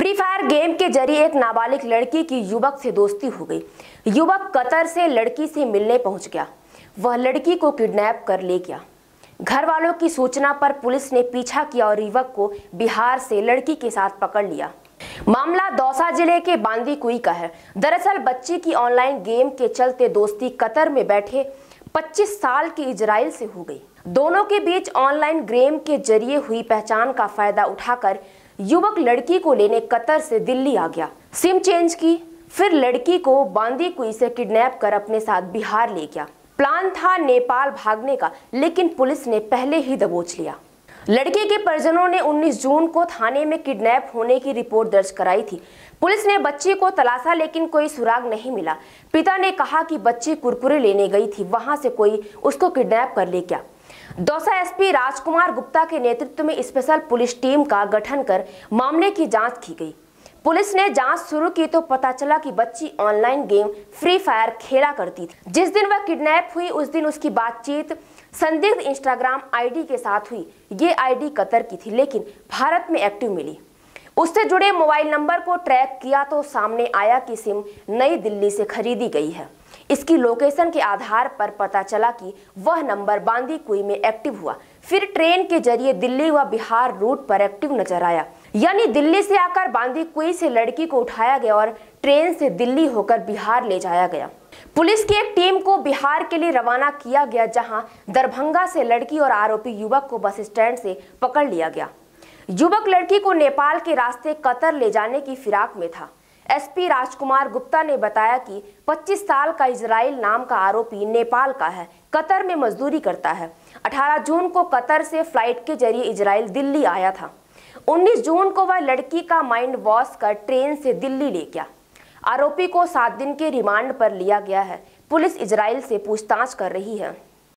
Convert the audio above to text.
Free fire game के ज़रिए एक नाबालिग लड़की की युवक से दोस्ती हो गई। युवक कतर से लड़की से मिलने पहुँच गया। वह लड़की को किडनैप कर ले गया। घर वालों की सूचना पर पुलिस ने पीछा किया और युवक को बिहार से लड़की के साथ पकड़ लिया। मामला दौसा ज़िले के बांदी कुई का है। दरअसल बच्ची की ऑनलाइन गेम के चलते दोस्ती कतर में बैठे 25 साल की इजराइल से हो गई। दोनों के बीच ऑनलाइन गेम के ज़रिए हुई पहचान का फ़ायदा उठाकर युवक लड़की को लेने कतर से दिल्ली आ गया। सिम चेंज की, फिर लड़की को बांदी कुई से किडनैप कर अपने साथ बिहार ले गया। प्लान था नेपाल भागने का, लेकिन पुलिस ने पहले ही दबोच लिया। लड़की के परिजनों ने 19 जून को थाने में किडनैप होने की रिपोर्ट दर्ज कराई थी। पुलिस ने बच्ची को तलाशा, लेकिन कोई सुराग नहीं मिला। पिता ने कहा कि बच्ची कुरकुरे लेने गई थी, वहाँ से कोई उसको किडनैप कर ले गया दौसा एसपी राजकुमार गुप्ता के नेतृत्व में स्पेशल पुलिस टीम का गठन कर मामले की जाँच की गई। पुलिस ने जाँच शुरू की तो पता चला कि बच्ची ऑनलाइन गेम फ्री फायर खेला करती थी। जिस दिन वह किडनैप हुई, उस दिन उसकी बातचीत संदिग्ध इंस्टाग्राम आईडी के साथ हुई। ये आईडी कतर की थी, लेकिन भारत में एक्टिव मिली। उससे जुड़े मोबाइल नंबर को ट्रैक किया तो सामने आया कि सिम नई दिल्ली से खरीदी गई है। इसकी लोकेशन के आधार पर पता चला कि वह नंबर बांदी कुई में एक्टिव हुआ। फिर ट्रेन के ज़रिए दिल्ली व बिहार रूट पर एक्टिव नज़र आया। यानी दिल्ली से आकर बांदी कुई से लड़की को उठाया गया और ट्रेन से दिल्ली होकर बिहार ले जाया गया। पुलिस की एक टीम को बिहार के लिए रवाना किया गया, जहाँ दरभंगा से लड़की और आरोपी युवक को बस स्टैंड से पकड़ लिया गया। युवक लड़की को नेपाल के रास्ते कतर ले जाने की फिराक में था। एसपी राजकुमार गुप्ता ने बताया कि 25 साल का इजराइल नाम का आरोपी नेपाल का है, कतर में मजदूरी करता है। 18 जून को कतर से फ़्लाइट के ज़रिए इजराइल दिल्ली आया था। 19 जून को वह लड़की का माइंड वॉश कर ट्रेन से दिल्ली ले गया। आरोपी को सात दिन के रिमांड पर लिया गया है। पुलिस इजराइल से पूछताछ कर रही है।